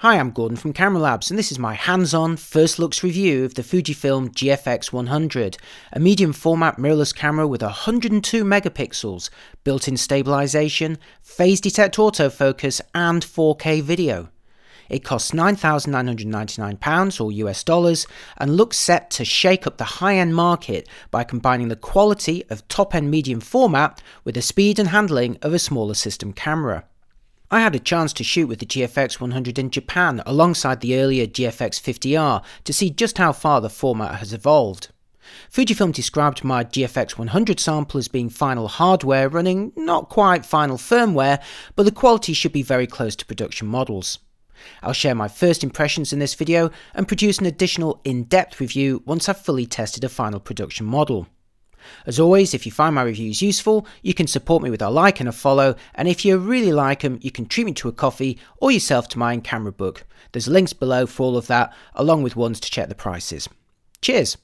Hi, I'm Gordon from Camera Labs, and this is my hands-on first looks review of the Fujifilm GFX 100, a medium format mirrorless camera with 102 megapixels, built-in stabilization, phase detect autofocus, and 4K video. It costs £9,999 or US dollars and looks set to shake up the high-end market by combining the quality of top-end medium format with the speed and handling of a smaller system camera. I had a chance to shoot with the GFX 100 in Japan alongside the earlier GFX 50R to see just how far the format has evolved. Fujifilm described my GFX 100 sample as being final hardware running not quite final firmware, but the quality should be very close to production models. I'll share my first impressions in this video and produce an additional in-depth review once I've fully tested a final production model. As always, if you find my reviews useful, you can support me with a like and a follow, and if you really like them, you can treat me to a coffee or yourself to my in-camera book. There's links below for all of that, along with ones to check the prices. Cheers!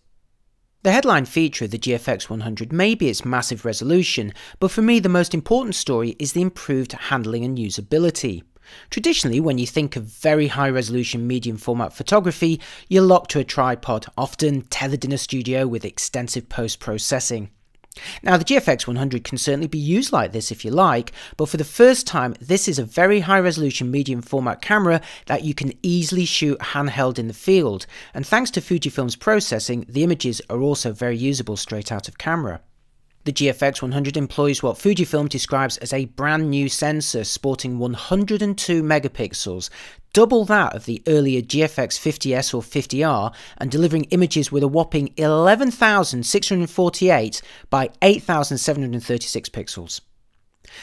The headline feature of the GFX 100 may be its massive resolution, but for me the most important story is the improved handling and usability. Traditionally, when you think of very high resolution medium format photography, you're locked to a tripod, often tethered in a studio with extensive post processing. Now, the GFX 100 can certainly be used like this if you like, but for the first time, this is a very high resolution medium format camera that you can easily shoot handheld in the field, and thanks to Fujifilm's processing, the images are also very usable straight out of camera. The GFX 100 employs what Fujifilm describes as a brand new sensor sporting 102 megapixels, double that of the earlier GFX 50S or 50R, and delivering images with a whopping 11,648 by 8,736 pixels.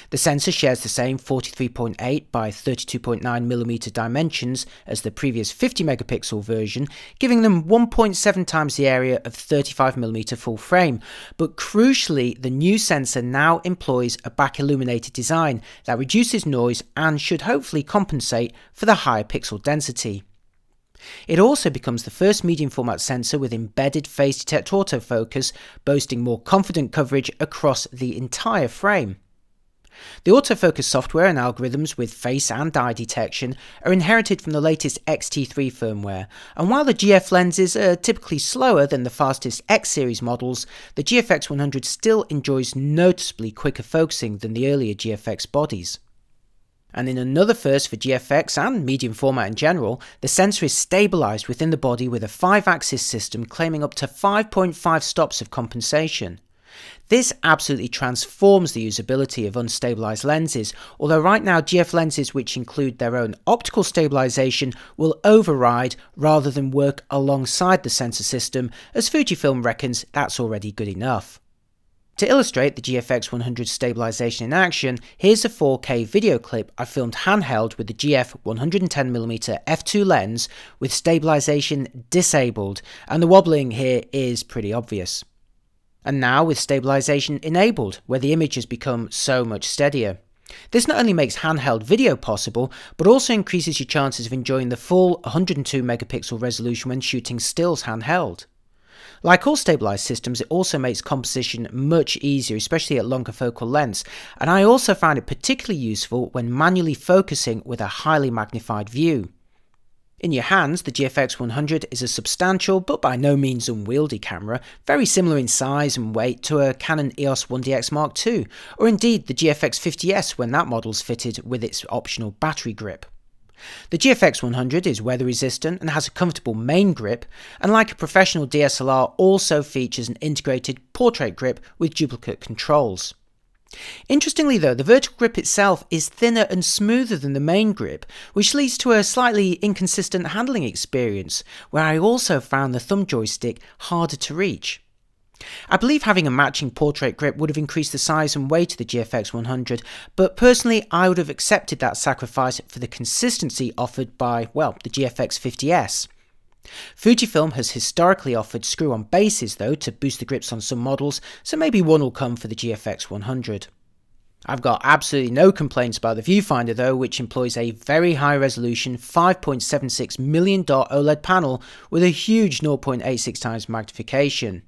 The sensor shares the same 43.8 by 32.9mm dimensions as the previous 50 megapixel version, giving them 1.7 times the area of 35mm full frame. But crucially, the new sensor now employs a back illuminated design that reduces noise and should hopefully compensate for the higher pixel density. It also becomes the first medium format sensor with embedded phase detect autofocus, boasting more confident coverage across the entire frame. The autofocus software and algorithms with face and eye detection are inherited from the latest X-T3 firmware, and while the GF lenses are typically slower than the fastest X series models, the GFX 100 still enjoys noticeably quicker focusing than the earlier GFX bodies. And in another first for GFX and medium format in general, the sensor is stabilised within the body with a 5-axis system claiming up to 5.5 stops of compensation. This absolutely transforms the usability of unstabilized lenses, although right now GF lenses which include their own optical stabilization will override rather than work alongside the sensor system, as Fujifilm reckons that's already good enough. To illustrate the GFX 100 stabilization in action, here's a 4K video clip I filmed handheld with the GF 110mm f2 lens with stabilization disabled, and the wobbling here is pretty obvious and now with stabilization enabled, where the image has become so much steadier. This not only makes handheld video possible, but also increases your chances of enjoying the full 102 megapixel resolution when shooting stills handheld. Like all stabilized systems, it also makes composition much easier, especially at longer focal lengths, and I also found it particularly useful when manually focusing with a highly magnified view. In your hands, the GFX 100 is a substantial but by no means unwieldy camera, very similar in size and weight to a Canon EOS 1DX Mark II, or indeed the GFX 50S when that model's fitted with its optional battery grip. The GFX 100 is weather resistant and has a comfortable main grip, and like a professional DSLR also features an integrated portrait grip with duplicate controls. Interestingly though, the vertical grip itself is thinner and smoother than the main grip, which leads to a slightly inconsistent handling experience, where I also found the thumb joystick harder to reach. I believe having a matching portrait grip would have increased the size and weight of the GFX 100, but personally I would have accepted that sacrifice for the consistency offered by, well, the GFX 50S. Fujifilm has historically offered screw-on bases though to boost the grips on some models, so maybe one will come for the GFX 100. I've got absolutely no complaints about the viewfinder though, which employs a very high resolution 5.76 million dot OLED panel with a huge 0.86 times magnification.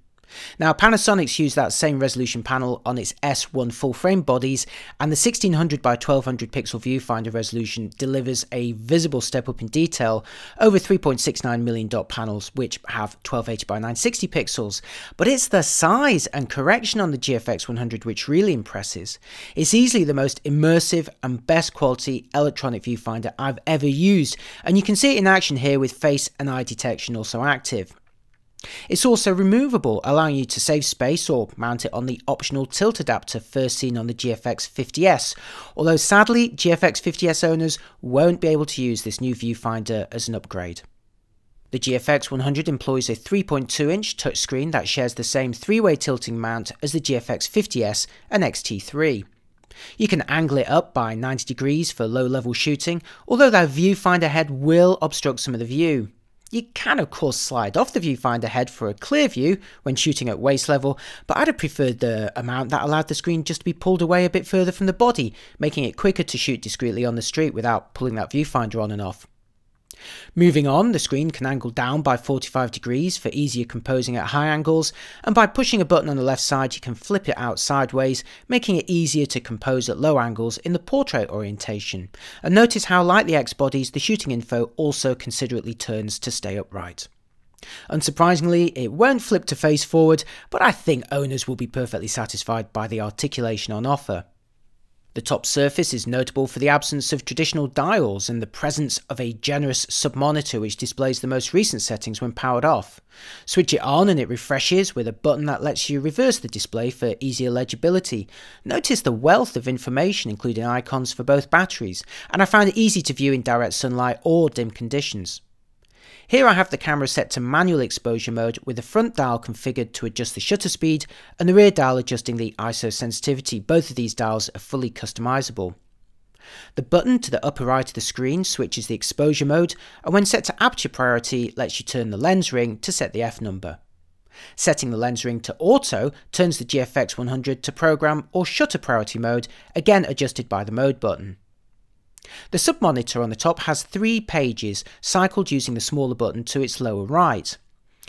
Now, Panasonic's used that same resolution panel on its S1 full frame bodies, and the 1600 by 1200 pixel viewfinder resolution delivers a visible step up in detail over 3.69 million dot panels, which have 1280 by 960 pixels. But it's the size and correction on the GFX 100 which really impresses. It's easily the most immersive and best quality electronic viewfinder I've ever used, and you can see it in action here with face and eye detection also active. It's also removable, allowing you to save space or mount it on the optional tilt adapter first seen on the GFX 50S, although sadly GFX 50S owners won't be able to use this new viewfinder as an upgrade. The GFX 100 employs a 3.2 inch touchscreen that shares the same three-way tilting mount as the GFX 50S and XT3. You can angle it up by 90 degrees for low level shooting, although that viewfinder head will obstruct some of the view. You can of course slide off the viewfinder head for a clear view when shooting at waist level, but I'd have preferred the amount that allowed the screen just to be pulled away a bit further from the body, making it quicker to shoot discreetly on the street without pulling that viewfinder on and off. Moving on, the screen can angle down by 45 degrees for easier composing at high angles, and by pushing a button on the left side you can flip it out sideways, making it easier to compose at low angles in the portrait orientation. And notice how like the X bodies, the shooting info also considerately turns to stay upright. Unsurprisingly, it won't flip to face forward, but I think owners will be perfectly satisfied by the articulation on offer. The top surface is notable for the absence of traditional dials and the presence of a generous submonitor which displays the most recent settings when powered off. Switch it on and it refreshes with a button that lets you reverse the display for easier legibility. Notice the wealth of information including icons for both batteries, and I found it easy to view in direct sunlight or dim conditions. Here I have the camera set to manual exposure mode with the front dial configured to adjust the shutter speed and the rear dial adjusting the ISO sensitivity. Both of these dials are fully customizable. The button to the upper right of the screen switches the exposure mode and when set to aperture priority lets you turn the lens ring to set the f number. Setting the lens ring to auto turns the GFX 100 to program or shutter priority mode, again adjusted by the mode button. The submonitor on the top has three pages, cycled using the smaller button to its lower right.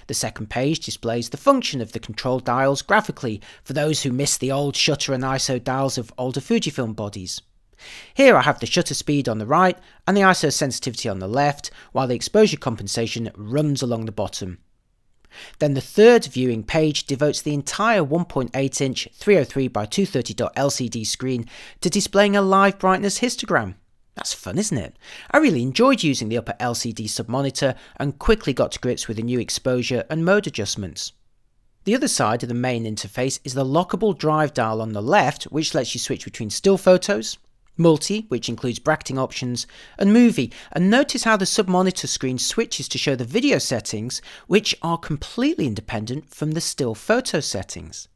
The second page displays the function of the control dials graphically for those who miss the old shutter and ISO dials of older Fujifilm bodies. Here I have the shutter speed on the right and the ISO sensitivity on the left, while the exposure compensation runs along the bottom. Then the third viewing page devotes the entire 1.8 inch 303 by 230 LCD screen to displaying a live brightness histogram. That's fun, isn't it? I really enjoyed using the upper LCD submonitor and quickly got to grips with the new exposure and mode adjustments. The other side of the main interface is the lockable drive dial on the left, which lets you switch between still photos, multi, which includes bracketing options, and movie. And notice how the submonitor screen switches to show the video settings, which are completely independent from the still photo settings.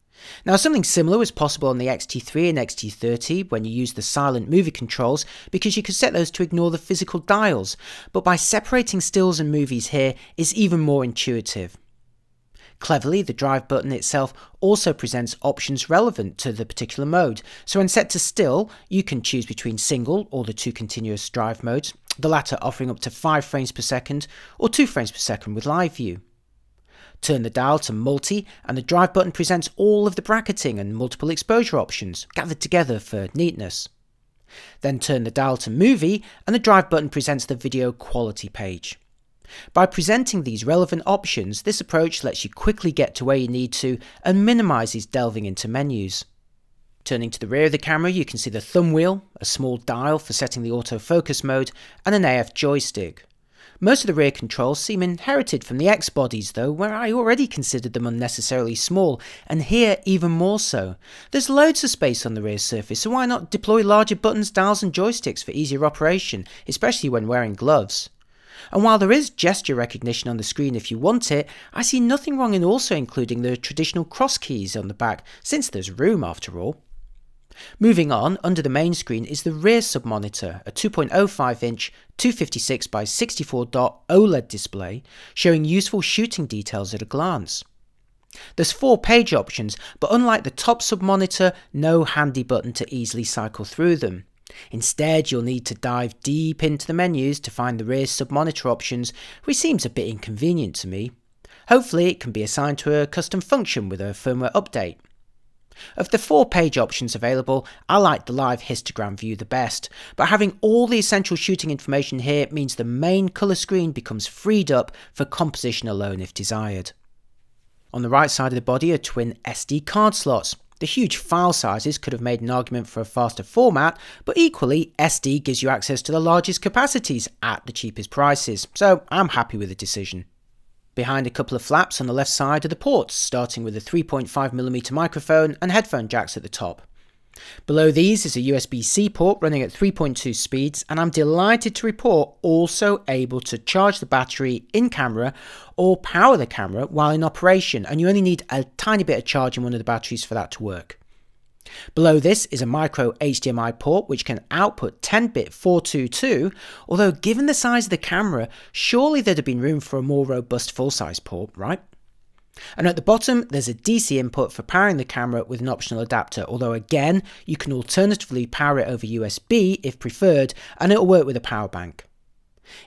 Now something similar was possible on the XT3 and XT30 when you use the silent movie controls because you could set those to ignore the physical dials, but by separating stills and movies here is even more intuitive. Cleverly, the drive button itself also presents options relevant to the particular mode, so when set to still, you can choose between single or the two continuous drive modes, the latter offering up to 5 frames per second or 2 frames per second with live view. Turn the dial to multi and the drive button presents all of the bracketing and multiple exposure options gathered together for neatness. Then turn the dial to movie and the drive button presents the video quality page. By presenting these relevant options, this approach lets you quickly get to where you need to and minimises delving into menus. Turning to the rear of the camera, you can see the thumb wheel, a small dial for setting the autofocus mode, and an AF joystick. Most of the rear controls seem inherited from the X bodies though, where I already considered them unnecessarily small, and here even more so. There's loads of space on the rear surface, so why not deploy larger buttons, dials and joysticks for easier operation, especially when wearing gloves. And while there is gesture recognition on the screen if you want it, I see nothing wrong in also including the traditional cross keys on the back, since there's room after all. Moving on, under the main screen is the rear submonitor, a 2.05 inch 256 by 64 dot OLED display showing useful shooting details at a glance. There's four page options, but unlike the top submonitor, no handy button to easily cycle through them. Instead, you'll need to dive deep into the menus to find the rear submonitor options, which seems a bit inconvenient to me. Hopefully it can be assigned to a custom function with a firmware update. Of the four page options available, I like the live histogram view the best, but having all the essential shooting information here means the main colour screen becomes freed up for composition alone if desired. On the right side of the body are twin SD card slots. The huge file sizes could have made an argument for a faster format, but equally, SD gives you access to the largest capacities at the cheapest prices, so I'm happy with the decision. Behind a couple of flaps on the left side are the ports, starting with a 3.5mm microphone and headphone jacks at the top. Below these is a USB-C port running at 3.2 speeds and I'm delighted to report also able to charge the battery in camera or power the camera while in operation and you only need a tiny bit of charge in one of the batteries for that to work. Below this is a micro HDMI port which can output 10-bit 422, although given the size of the camera, surely there'd have been room for a more robust full-size port, right? And at the bottom, there's a DC input for powering the camera with an optional adapter, although again, you can alternatively power it over USB if preferred, and it'll work with a power bank.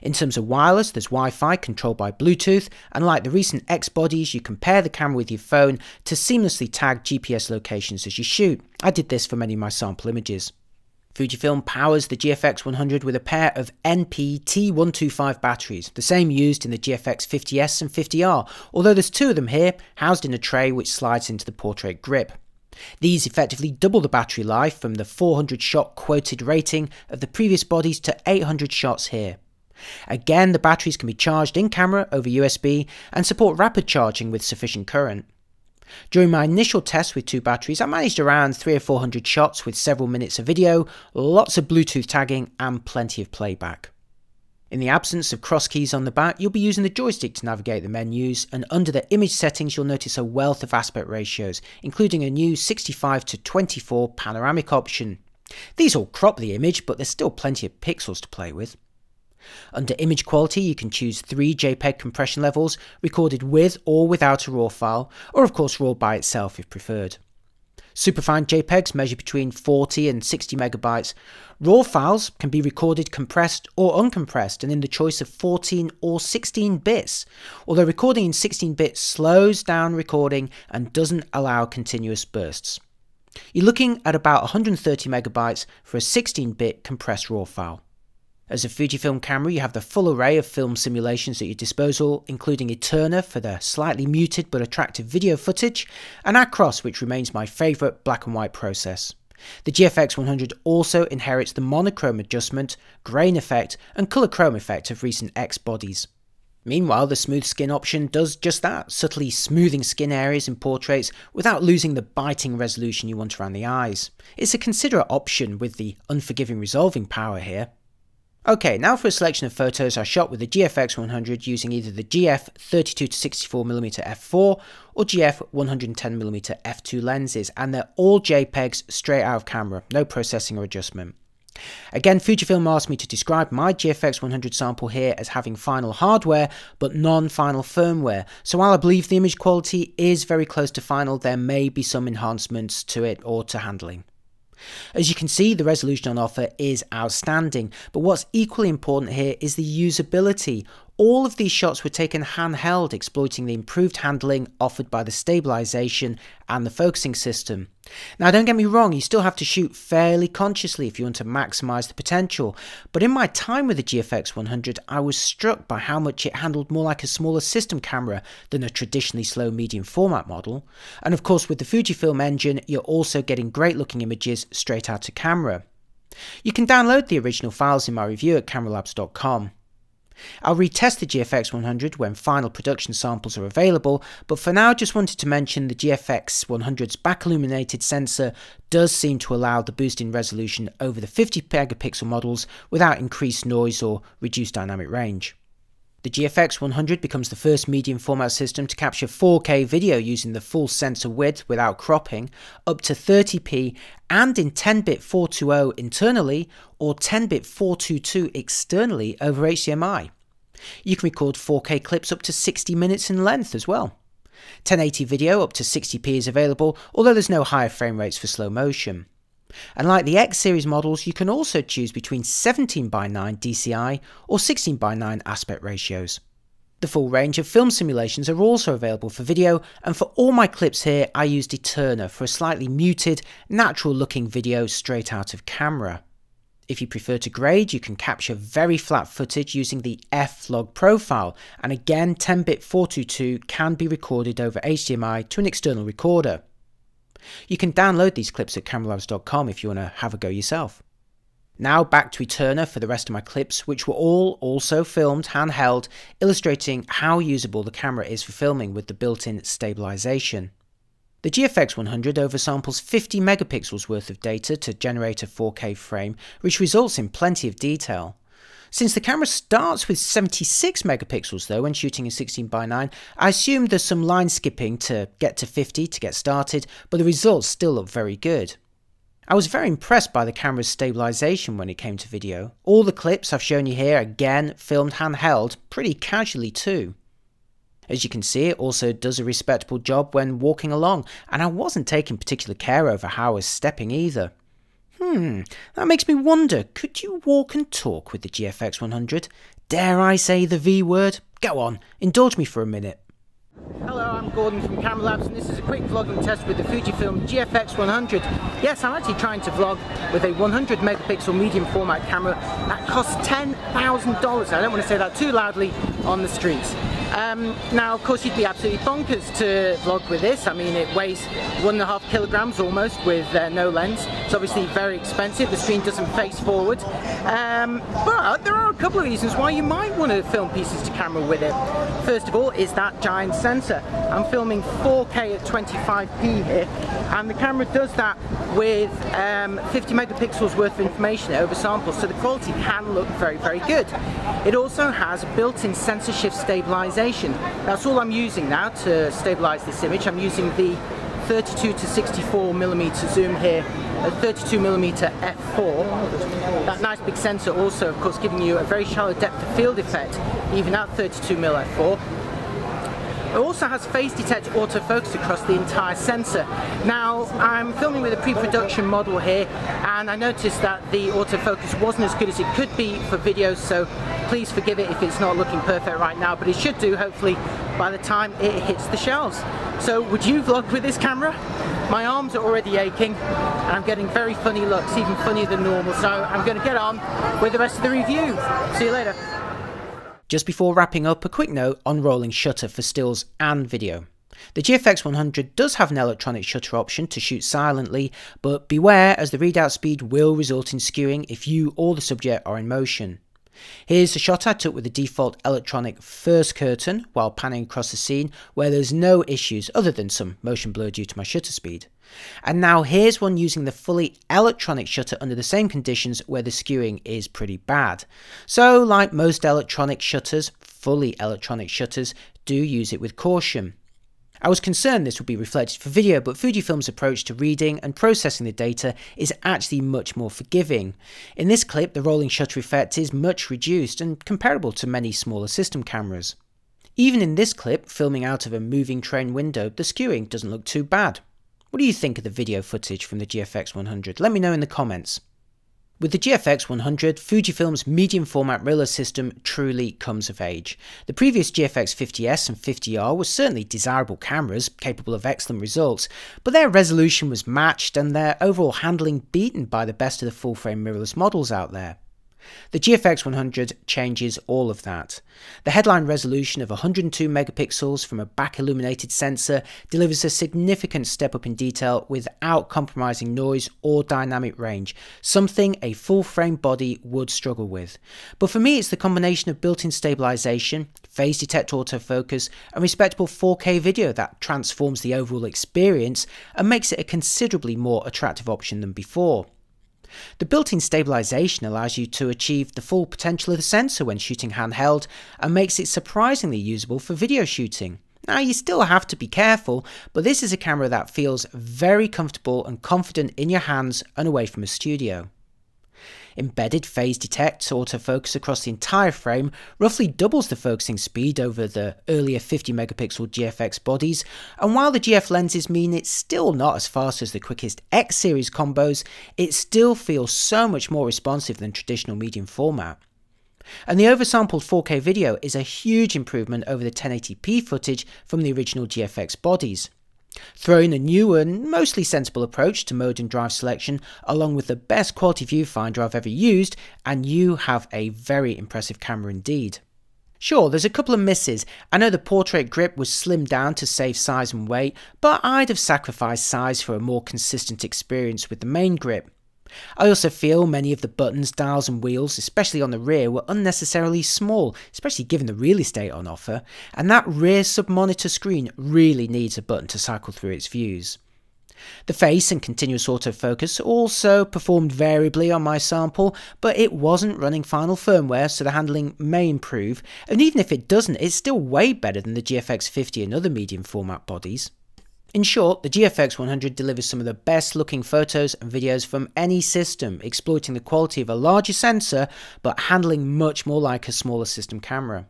In terms of wireless, there's Wi-Fi controlled by Bluetooth, and like the recent X bodies, you can pair the camera with your phone to seamlessly tag GPS locations as you shoot. I did this for many of my sample images. Fujifilm powers the GFX 100 with a pair of NP T125 batteries, the same used in the GFX 50S and 50R, although there's two of them here, housed in a tray which slides into the portrait grip. These effectively double the battery life from the 400 shot quoted rating of the previous bodies to 800 shots here. Again, the batteries can be charged in camera over USB and support rapid charging with sufficient current. During my initial test with two batteries, I managed around 3 or 400 shots with several minutes of video, lots of Bluetooth tagging, and plenty of playback. In the absence of cross keys on the back, you'll be using the joystick to navigate the menus, and under the image settings, you'll notice a wealth of aspect ratios, including a new 65 to 24 panoramic option. These all crop the image, but there's still plenty of pixels to play with. Under image quality, you can choose three JPEG compression levels, recorded with or without a RAW file, or of course RAW by itself if preferred. Superfine JPEGs measure between 40 and 60 megabytes. RAW files can be recorded compressed or uncompressed and in the choice of 14 or 16 bits, although recording in 16 bits slows down recording and doesn't allow continuous bursts. You're looking at about 130 megabytes for a 16 bit compressed RAW file. As a Fujifilm camera, you have the full array of film simulations at your disposal, including Eterna for the slightly muted but attractive video footage, and Acros, which remains my favourite black and white process. The GFX 100 also inherits the monochrome adjustment, grain effect, and colour chrome effect of recent X bodies. Meanwhile, the smooth skin option does just that, subtly smoothing skin areas in portraits without losing the biting resolution you want around the eyes. It's a considerate option with the unforgiving resolving power here. Okay, now for a selection of photos I shot with the GFX 100 using either the GF 32-64mm f4 or GF 110mm f2 lenses, and they're all JPEGs straight out of camera, no processing or adjustment. Again, Fujifilm asked me to describe my GFX 100 sample here as having final hardware, but non-final firmware. So while I believe the image quality is very close to final, there may be some enhancements to it or to handling. As you can see, the resolution on offer is outstanding, but what's equally important here is the usability. All of these shots were taken handheld, exploiting the improved handling offered by the stabilization and the focusing system. Now, don't get me wrong, you still have to shoot fairly consciously if you want to maximize the potential, but in my time with the GFX 100, I was struck by how much it handled more like a smaller system camera than a traditionally slow medium format model. And of course, with the Fujifilm engine, you're also getting great looking images straight out to camera. You can download the original files in my review at cameralabs.com. I'll retest the GFX 100 when final production samples are available, but for now I just wanted to mention the GFX 100's back illuminated sensor does seem to allow the boost in resolution over the 50 megapixel models without increased noise or reduced dynamic range. The GFX 100 becomes the first medium format system to capture 4K video using the full sensor width without cropping, up to 30p, and in 10-bit 420 internally or 10-bit 422 externally over HDMI. You can record 4K clips up to 60 minutes in length as well. 1080 video up to 60p is available, although there's no higher frame rates for slow motion. And like the X series models, you can also choose between 17 by 9 DCI or 16 by 9 aspect ratios. The full range of film simulations are also available for video, and for all my clips here, I used Eterna for a slightly muted, natural looking video straight out of camera. If you prefer to grade, you can capture very flat footage using the F-Log profile, and again 10-bit 422 can be recorded over HDMI to an external recorder. You can download these clips at cameralabs.com if you want to have a go yourself. Now back to Eterna for the rest of my clips, which were all also filmed handheld, illustrating how usable the camera is for filming with the built-in stabilization. The GFX 100 oversamples 50 megapixels worth of data to generate a 4K frame, which results in plenty of detail. Since the camera starts with 76 megapixels though when shooting in 16x9, I assume there's some line skipping to get to 50 to get started, but the results still look very good. I was very impressed by the camera's stabilisation when it came to video. All the clips I've shown you here, again, filmed handheld, pretty casually too. As you can see, it also does a respectable job when walking along, and I wasn't taking particular care over how I was stepping either. Hmm, that makes me wonder, could you walk and talk with the GFX 100? Dare I say the V word? Go on, indulge me for a minute. Hello, I'm Gordon from Camera Labs and this is a quick vlogging test with the Fujifilm GFX 100. Yes, I'm actually trying to vlog with a 100 megapixel medium format camera that costs $10,000. I don't want to say that too loudly on the streets. Um, now, of course, you'd be absolutely bonkers to vlog with this. I mean, it weighs one and a half kilograms almost with uh, no lens. It's obviously very expensive. The screen doesn't face forward. Um, but there are a couple of reasons why you might want to film pieces to camera with it. First of all is that giant sensor. I'm filming 4K at 25p here, and the camera does that with um, 50 megapixels worth of information over samples, so the quality can look very, very good. It also has built-in sensor shift stabilization. That's all I'm using now to stabilize this image. I'm using the 32 to 64 millimeter zoom here a 32 millimeter f4. That nice big sensor also, of course, giving you a very shallow depth of field effect, even at 32 mm f4. It also has phase detect autofocus across the entire sensor. Now, I'm filming with a pre-production model here, and I noticed that the autofocus wasn't as good as it could be for videos, so please forgive it if it's not looking perfect right now, but it should do, hopefully, by the time it hits the shelves. So, would you vlog with this camera? My arms are already aching, and I'm getting very funny looks, even funnier than normal, so I'm going to get on with the rest of the review. See you later. Just before wrapping up, a quick note on rolling shutter for stills and video. The GFX 100 does have an electronic shutter option to shoot silently, but beware as the readout speed will result in skewing if you or the subject are in motion. Here's a shot I took with the default electronic first curtain while panning across the scene where there's no issues other than some motion blur due to my shutter speed. And now here's one using the fully electronic shutter under the same conditions where the skewing is pretty bad. So like most electronic shutters, fully electronic shutters do use it with caution. I was concerned this would be reflected for video, but Fujifilm's approach to reading and processing the data is actually much more forgiving. In this clip, the rolling shutter effect is much reduced and comparable to many smaller system cameras. Even in this clip, filming out of a moving train window, the skewing doesn't look too bad. What do you think of the video footage from the GFX 100? Let me know in the comments. With the GFX 100, Fujifilm's medium format mirrorless system truly comes of age. The previous GFX 50S and 50R were certainly desirable cameras, capable of excellent results, but their resolution was matched and their overall handling beaten by the best of the full frame mirrorless models out there. The GFX 100 changes all of that. The headline resolution of 102 megapixels from a back illuminated sensor delivers a significant step up in detail without compromising noise or dynamic range, something a full frame body would struggle with. But for me, it's the combination of built in stabilization, phase detect autofocus, and respectable 4K video that transforms the overall experience and makes it a considerably more attractive option than before. The built-in stabilization allows you to achieve the full potential of the sensor when shooting handheld and makes it surprisingly usable for video shooting. Now you still have to be careful, but this is a camera that feels very comfortable and confident in your hands and away from a studio. Embedded phase detect autofocus across the entire frame roughly doubles the focusing speed over the earlier 50 megapixel GFX bodies, and while the GF lenses mean it's still not as fast as the quickest X series combos, it still feels so much more responsive than traditional medium format. And the oversampled 4K video is a huge improvement over the 1080p footage from the original GFX bodies. Throw in a new and mostly sensible approach to mode and drive selection, along with the best quality viewfinder I've ever used, and you have a very impressive camera indeed. Sure, there's a couple of misses. I know the portrait grip was slimmed down to save size and weight, but I'd have sacrificed size for a more consistent experience with the main grip. I also feel many of the buttons, dials and wheels, especially on the rear, were unnecessarily small, especially given the real estate on offer, and that rear sub-monitor screen really needs a button to cycle through its views. The face and continuous autofocus also performed variably on my sample, but it wasn't running final firmware, so the handling may improve, and even if it doesn't, it's still way better than the GFX 50 and other medium format bodies. In short, the GFX 100 delivers some of the best looking photos and videos from any system, exploiting the quality of a larger sensor but handling much more like a smaller system camera.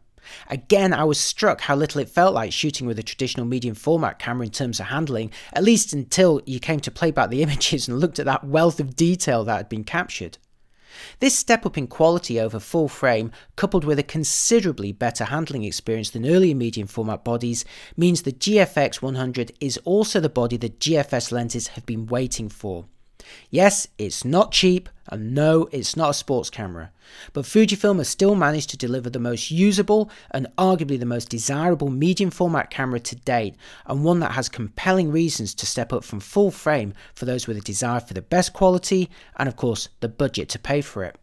Again, I was struck how little it felt like shooting with a traditional medium format camera in terms of handling, at least until you came to play back the images and looked at that wealth of detail that had been captured. This step up in quality over full frame, coupled with a considerably better handling experience than earlier medium format bodies, means the GFX 100 is also the body that GFS lenses have been waiting for. Yes, it's not cheap, and no, it's not a sports camera, but Fujifilm has still managed to deliver the most usable and arguably the most desirable medium format camera to date, and one that has compelling reasons to step up from full frame for those with a desire for the best quality and, of course, the budget to pay for it.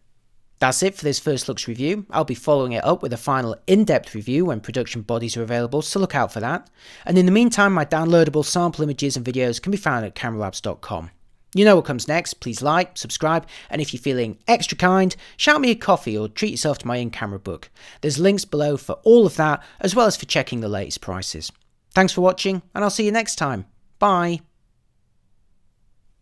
That's it for this first looks review. I'll be following it up with a final in-depth review when production bodies are available, so look out for that. And in the meantime, my downloadable sample images and videos can be found at cameralabs.com. You know what comes next. Please like, subscribe, and if you're feeling extra kind, shout me a coffee or treat yourself to my in camera book. There's links below for all of that, as well as for checking the latest prices. Thanks for watching, and I'll see you next time. Bye.